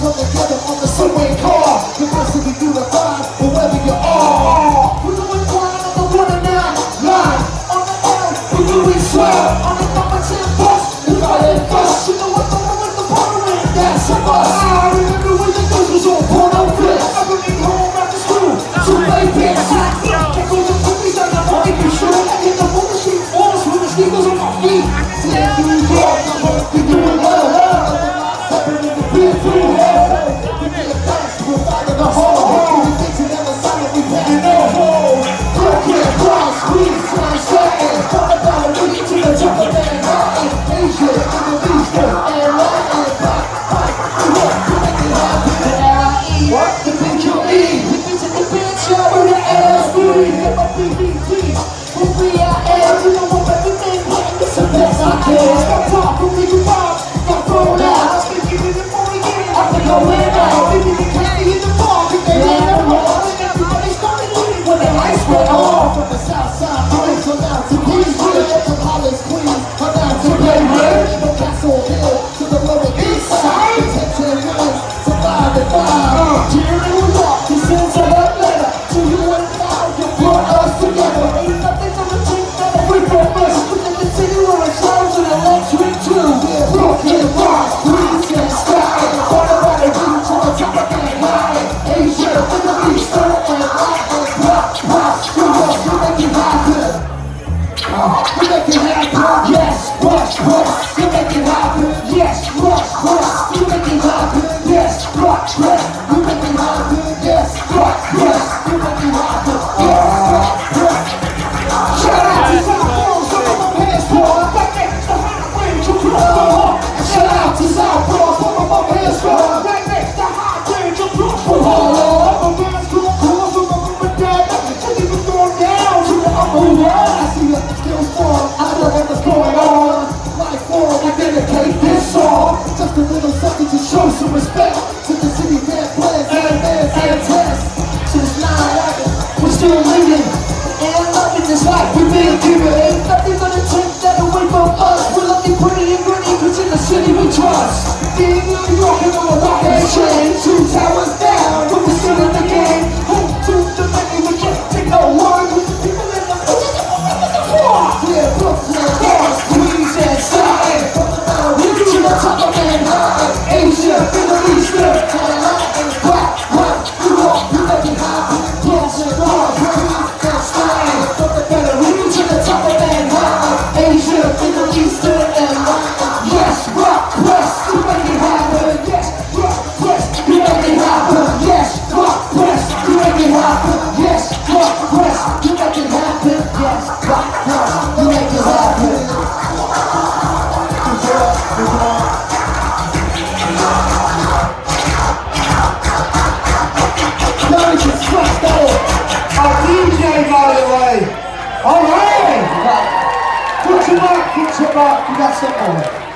come together on the subway car. You're blessed to be unified wherever you are. We're doing fine on the one and nine line. On the L, We're doing swell. On the number 10 bus, we got it bus. You know what's going with the bottom party? That's a bus. I remember when the girls was on porno flicks. I believe home after school, too late bitch. Can't go to cookies, I'm not fucking you sure. I get the bullshit, with the sweetest on my feet. Yeah. If we You make it happen, yes, rock, rock. You make it happen, yes, rock, rock. You make it happen, yes, rock, rock. and nothing is right. We being given and nothing's gonna take that away from us. We're lucky, pretty, and gritty, cause in the city we trust. New York and all the rock and chain, two towers down, but we're still in the game. para o semana.